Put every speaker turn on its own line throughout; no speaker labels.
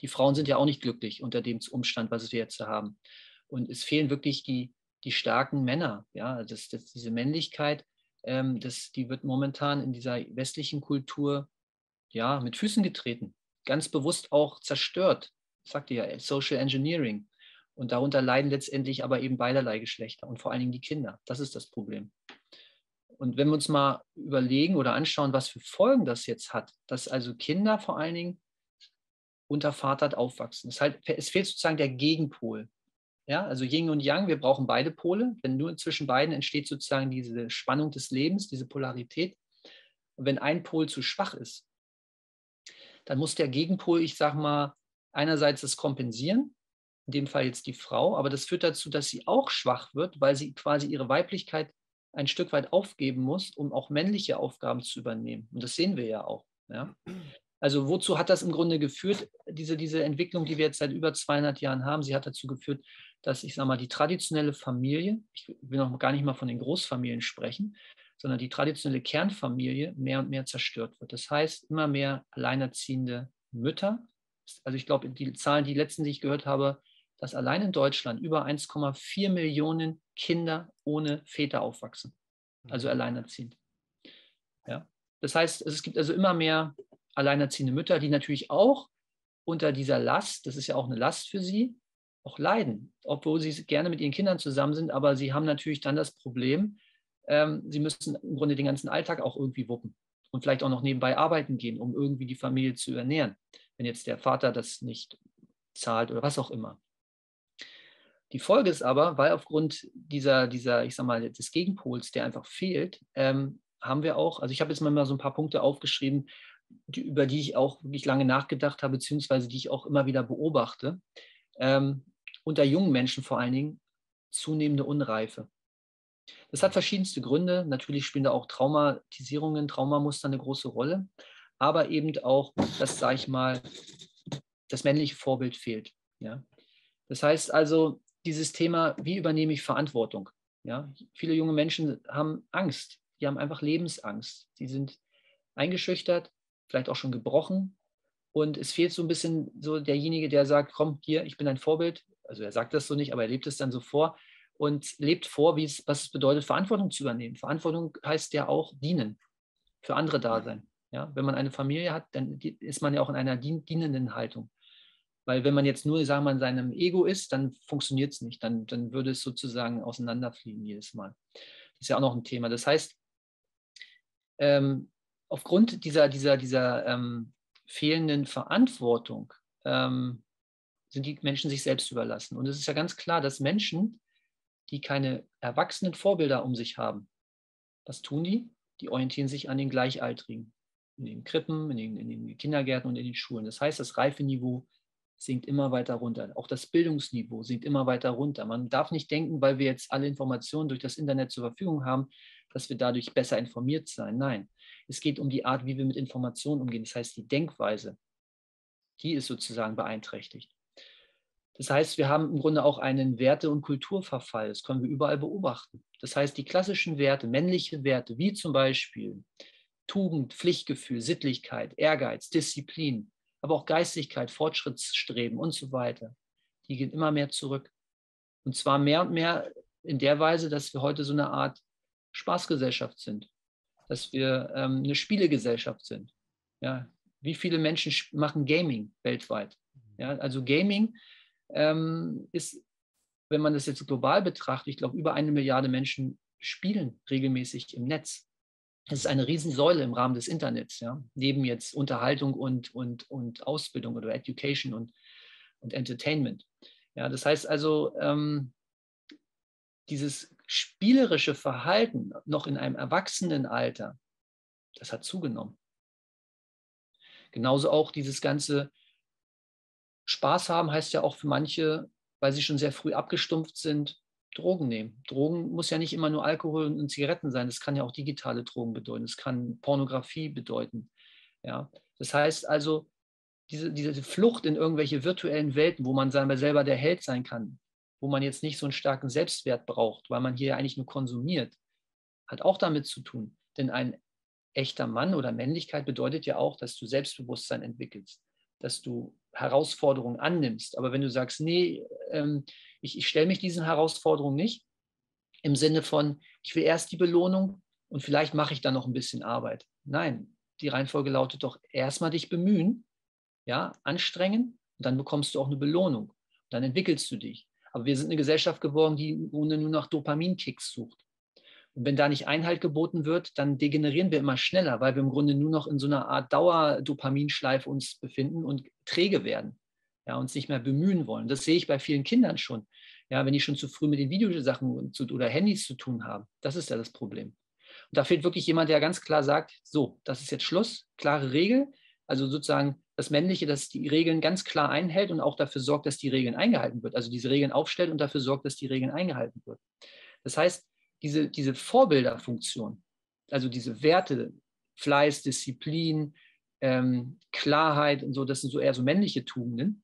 Die Frauen sind ja auch nicht glücklich unter dem Umstand, was wir jetzt haben. Und es fehlen wirklich die, die starken Männer. Ja, das, das, diese Männlichkeit, ähm, das, die wird momentan in dieser westlichen Kultur ja, mit Füßen getreten, ganz bewusst auch zerstört. Ich sagte ja, Social Engineering. Und darunter leiden letztendlich aber eben beiderlei Geschlechter und vor allen Dingen die Kinder. Das ist das Problem. Und wenn wir uns mal überlegen oder anschauen, was für Folgen das jetzt hat, dass also Kinder vor allen Dingen untervatert aufwachsen. Es, halt, es fehlt sozusagen der Gegenpol. Ja, also Yin und Yang, wir brauchen beide Pole, denn nur zwischen beiden entsteht sozusagen diese Spannung des Lebens, diese Polarität. Und wenn ein Pol zu schwach ist, dann muss der Gegenpol, ich sage mal, einerseits das kompensieren, in dem Fall jetzt die Frau, aber das führt dazu, dass sie auch schwach wird, weil sie quasi ihre Weiblichkeit ein Stück weit aufgeben muss, um auch männliche Aufgaben zu übernehmen. Und das sehen wir ja auch. Ja? Also wozu hat das im Grunde geführt, diese, diese Entwicklung, die wir jetzt seit über 200 Jahren haben? Sie hat dazu geführt, dass ich sage mal, die traditionelle Familie, ich will noch gar nicht mal von den Großfamilien sprechen, sondern die traditionelle Kernfamilie mehr und mehr zerstört wird. Das heißt, immer mehr alleinerziehende Mütter. Also ich glaube, die Zahlen, die letzten, die ich gehört habe, dass allein in Deutschland über 1,4 Millionen Kinder ohne Väter aufwachsen, also mhm. alleinerziehend. Ja. Das heißt, es gibt also immer mehr alleinerziehende Mütter, die natürlich auch unter dieser Last, das ist ja auch eine Last für sie, auch leiden, obwohl sie gerne mit ihren Kindern zusammen sind, aber sie haben natürlich dann das Problem, ähm, sie müssen im Grunde den ganzen Alltag auch irgendwie wuppen und vielleicht auch noch nebenbei arbeiten gehen, um irgendwie die Familie zu ernähren, wenn jetzt der Vater das nicht zahlt oder was auch immer. Die Folge ist aber, weil aufgrund dieser, dieser, ich sag mal, des Gegenpols, der einfach fehlt, ähm, haben wir auch, also ich habe jetzt mal so ein paar Punkte aufgeschrieben, die, über die ich auch wirklich lange nachgedacht habe, beziehungsweise die ich auch immer wieder beobachte. Ähm, unter jungen Menschen vor allen Dingen zunehmende Unreife. Das hat verschiedenste Gründe. Natürlich spielen da auch Traumatisierungen, Traumamuster eine große Rolle, aber eben auch, dass, sage ich mal, das männliche Vorbild fehlt. Ja? Das heißt also, dieses Thema, wie übernehme ich Verantwortung? Ja? Viele junge Menschen haben Angst, die haben einfach Lebensangst. Sie sind eingeschüchtert, vielleicht auch schon gebrochen. Und es fehlt so ein bisschen so derjenige, der sagt, komm, hier, ich bin ein Vorbild. Also er sagt das so nicht, aber er lebt es dann so vor und lebt vor, wie es, was es bedeutet, Verantwortung zu übernehmen. Verantwortung heißt ja auch dienen, für andere da sein. Ja, wenn man eine Familie hat, dann ist man ja auch in einer dienenden Haltung. Weil wenn man jetzt nur, sagen wir mal, in seinem Ego ist, dann funktioniert es nicht. Dann, dann würde es sozusagen auseinanderfliegen jedes Mal. Das ist ja auch noch ein Thema. Das heißt, ähm, aufgrund dieser, dieser, dieser ähm, fehlenden Verantwortung ähm, sind die Menschen sich selbst überlassen. Und es ist ja ganz klar, dass Menschen, die keine erwachsenen Vorbilder um sich haben, was tun die? Die orientieren sich an den Gleichaltrigen, in den Krippen, in den, in den Kindergärten und in den Schulen. Das heißt, das Reifeniveau sinkt immer weiter runter. Auch das Bildungsniveau sinkt immer weiter runter. Man darf nicht denken, weil wir jetzt alle Informationen durch das Internet zur Verfügung haben, dass wir dadurch besser informiert sein. Nein, es geht um die Art, wie wir mit Informationen umgehen. Das heißt, die Denkweise, die ist sozusagen beeinträchtigt. Das heißt, wir haben im Grunde auch einen Werte- und Kulturverfall. Das können wir überall beobachten. Das heißt, die klassischen Werte, männliche Werte, wie zum Beispiel Tugend, Pflichtgefühl, Sittlichkeit, Ehrgeiz, Disziplin, aber auch Geistigkeit, Fortschrittsstreben und so weiter, die gehen immer mehr zurück. Und zwar mehr und mehr in der Weise, dass wir heute so eine Art Spaßgesellschaft sind, dass wir ähm, eine Spielegesellschaft sind. Ja, wie viele Menschen machen Gaming weltweit? Ja, also Gaming ähm, ist, wenn man das jetzt global betrachtet, ich glaube, über eine Milliarde Menschen spielen regelmäßig im Netz. Es ist eine Riesensäule im Rahmen des Internets, ja, neben jetzt Unterhaltung und, und, und Ausbildung oder Education und, und Entertainment. Ja, das heißt also, ähm, dieses spielerische Verhalten noch in einem Erwachsenenalter, das hat zugenommen. Genauso auch dieses ganze Spaß haben heißt ja auch für manche, weil sie schon sehr früh abgestumpft sind, Drogen nehmen. Drogen muss ja nicht immer nur Alkohol und Zigaretten sein. Das kann ja auch digitale Drogen bedeuten. Das kann Pornografie bedeuten. Ja, das heißt also, diese, diese Flucht in irgendwelche virtuellen Welten, wo man selber der Held sein kann, wo man jetzt nicht so einen starken Selbstwert braucht, weil man hier eigentlich nur konsumiert, hat auch damit zu tun. Denn ein echter Mann oder Männlichkeit bedeutet ja auch, dass du Selbstbewusstsein entwickelst dass du Herausforderungen annimmst. Aber wenn du sagst, nee, ähm, ich, ich stelle mich diesen Herausforderungen nicht, im Sinne von, ich will erst die Belohnung und vielleicht mache ich dann noch ein bisschen Arbeit. Nein, die Reihenfolge lautet doch erstmal dich bemühen, ja, anstrengen und dann bekommst du auch eine Belohnung. Dann entwickelst du dich. Aber wir sind eine Gesellschaft geworden, die ohne nur nach Dopaminkicks sucht. Und wenn da nicht Einhalt geboten wird, dann degenerieren wir immer schneller, weil wir im Grunde nur noch in so einer Art Dauerdopaminschleife uns befinden und träge werden, ja, uns nicht mehr bemühen wollen. Das sehe ich bei vielen Kindern schon. Ja, wenn die schon zu früh mit den Videosachen oder Handys zu tun haben. Das ist ja das Problem. Und da fehlt wirklich jemand, der ganz klar sagt, so, das ist jetzt Schluss, klare Regel. Also sozusagen das Männliche, das die Regeln ganz klar einhält und auch dafür sorgt, dass die Regeln eingehalten wird. Also diese Regeln aufstellt und dafür sorgt, dass die Regeln eingehalten wird. Das heißt, diese, diese Vorbilderfunktion, also diese Werte, Fleiß, Disziplin, ähm, Klarheit und so, das sind so eher so männliche Tugenden,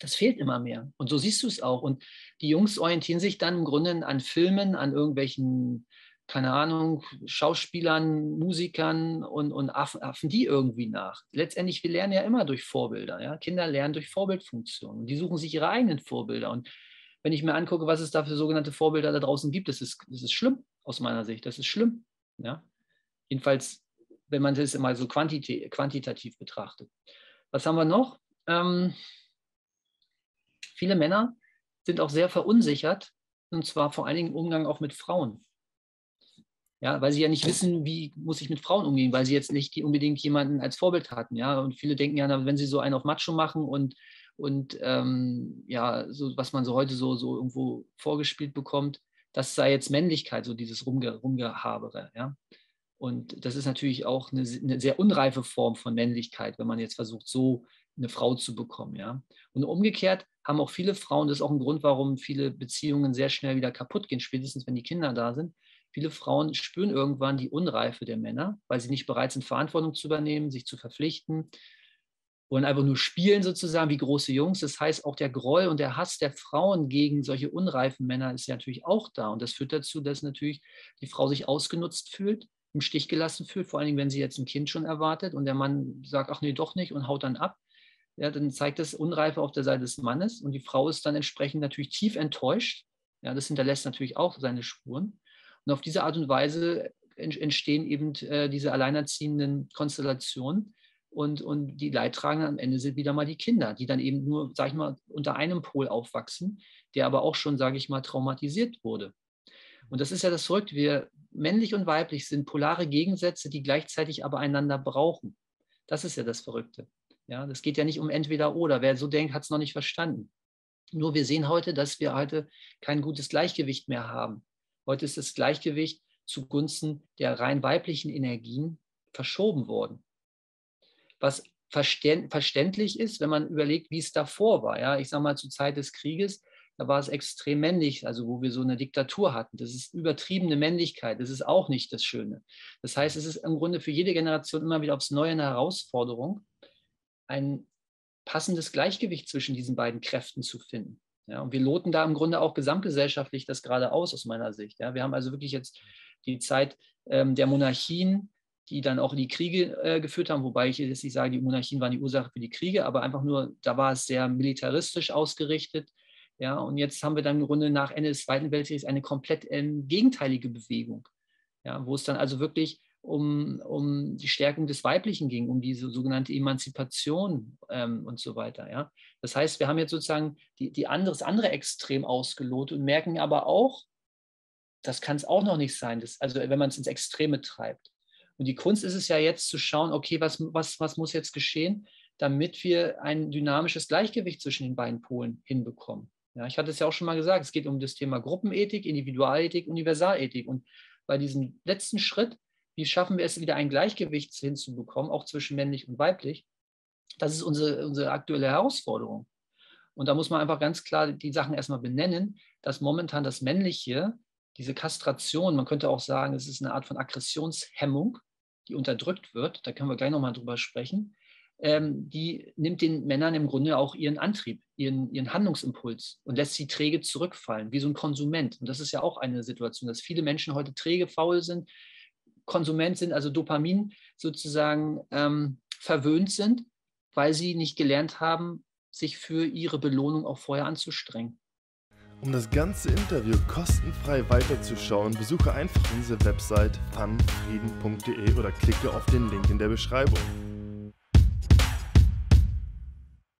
das fehlt immer mehr. Und so siehst du es auch. Und die Jungs orientieren sich dann im Grunde an Filmen, an irgendwelchen, keine Ahnung, Schauspielern, Musikern und, und affen, affen die irgendwie nach. Letztendlich, wir lernen ja immer durch Vorbilder. Ja? Kinder lernen durch Vorbildfunktionen. Die suchen sich ihre eigenen Vorbilder. Und wenn ich mir angucke, was es da für sogenannte Vorbilder da draußen gibt, das ist, das ist schlimm aus meiner Sicht. Das ist schlimm. Ja? Jedenfalls, wenn man das mal so quantitativ betrachtet. Was haben wir noch? Ähm, viele Männer sind auch sehr verunsichert, und zwar vor allen Dingen im Umgang auch mit Frauen. Ja, weil sie ja nicht wissen, wie muss ich mit Frauen umgehen, weil sie jetzt nicht unbedingt jemanden als Vorbild hatten. Ja, und viele denken ja, wenn sie so einen auf Macho machen und und ähm, ja, so, was man so heute so, so irgendwo vorgespielt bekommt, das sei jetzt Männlichkeit, so dieses Rumge Rumgehabere. Ja? Und das ist natürlich auch eine, eine, sehr unreife Form von Männlichkeit, wenn man jetzt versucht, so eine Frau zu bekommen. Ja? Und umgekehrt haben auch viele Frauen, das ist auch ein Grund, warum viele Beziehungen sehr schnell wieder kaputt gehen, spätestens wenn die Kinder da sind. Viele Frauen spüren irgendwann die Unreife der Männer, weil sie nicht bereit sind, Verantwortung zu übernehmen, sich zu verpflichten, wollen einfach nur spielen sozusagen wie große Jungs. Das heißt, auch der Groll und der Hass der Frauen gegen solche unreifen Männer ist ja natürlich auch da. Und das führt dazu, dass natürlich die Frau sich ausgenutzt fühlt, im Stich gelassen fühlt, vor allem wenn sie jetzt ein Kind schon erwartet und der Mann sagt, ach nee, doch nicht und haut dann ab. Ja, dann zeigt das Unreife auf der Seite des Mannes und die Frau ist dann entsprechend natürlich tief enttäuscht. Ja, das hinterlässt natürlich auch seine Spuren. Und auf diese Art und Weise entstehen eben äh, diese alleinerziehenden Konstellationen, und, und die Leidtragenden am Ende sind wieder mal die Kinder, die dann eben nur, sag ich mal, unter einem Pol aufwachsen, der aber auch schon, sage ich mal, traumatisiert wurde. Und das ist ja das Verrückte. Wir männlich und weiblich sind polare Gegensätze, die gleichzeitig aber einander brauchen. Das ist ja das Verrückte. Ja, das geht ja nicht um entweder oder. Wer so denkt, hat es noch nicht verstanden. Nur wir sehen heute, dass wir heute kein gutes Gleichgewicht mehr haben. Heute ist das Gleichgewicht zugunsten der rein weiblichen Energien verschoben worden was verständlich ist, wenn man überlegt, wie es davor war. Ja, ich sage mal, zur Zeit des Krieges, da war es extrem männlich, also wo wir so eine Diktatur hatten. Das ist übertriebene Männlichkeit, das ist auch nicht das Schöne. Das heißt, es ist im Grunde für jede Generation immer wieder aufs Neue eine Herausforderung, ein passendes Gleichgewicht zwischen diesen beiden Kräften zu finden. Ja, und wir loten da im Grunde auch gesamtgesellschaftlich das gerade aus, aus meiner Sicht. Ja, wir haben also wirklich jetzt die Zeit ähm, der Monarchien, die dann auch in die Kriege äh, geführt haben, wobei ich jetzt nicht sage, die Monarchien waren die Ursache für die Kriege, aber einfach nur, da war es sehr militaristisch ausgerichtet. Ja, und jetzt haben wir dann im Grunde nach Ende des Zweiten Weltkriegs eine komplett ähm, gegenteilige Bewegung, ja, wo es dann also wirklich um, um die Stärkung des Weiblichen ging, um diese sogenannte Emanzipation ähm, und so weiter. Ja. Das heißt, wir haben jetzt sozusagen die, die andere, das andere Extrem ausgelotet und merken aber auch, das kann es auch noch nicht sein, das, also wenn man es ins Extreme treibt. Und die Kunst ist es ja jetzt zu schauen, okay, was, was, was muss jetzt geschehen, damit wir ein dynamisches Gleichgewicht zwischen den beiden Polen hinbekommen. Ja, ich hatte es ja auch schon mal gesagt, es geht um das Thema Gruppenethik, Individualethik, Universalethik. Und bei diesem letzten Schritt, wie schaffen wir es wieder ein Gleichgewicht hinzubekommen, auch zwischen männlich und weiblich, das ist unsere, unsere aktuelle Herausforderung. Und da muss man einfach ganz klar die Sachen erstmal benennen, dass momentan das Männliche diese Kastration, man könnte auch sagen, es ist eine Art von Aggressionshemmung, die unterdrückt wird, da können wir gleich nochmal drüber sprechen, ähm, die nimmt den Männern im Grunde auch ihren Antrieb, ihren, ihren Handlungsimpuls und lässt sie träge zurückfallen, wie so ein Konsument. Und das ist ja auch eine Situation, dass viele Menschen heute träge, faul sind, Konsument sind, also Dopamin sozusagen ähm, verwöhnt sind weil sie nicht gelernt haben, sich für ihre Belohnung auch vorher anzustrengen.
Um das ganze Interview kostenfrei weiterzuschauen, besuche einfach unsere Website funfrieden.de oder klicke auf den Link in der Beschreibung.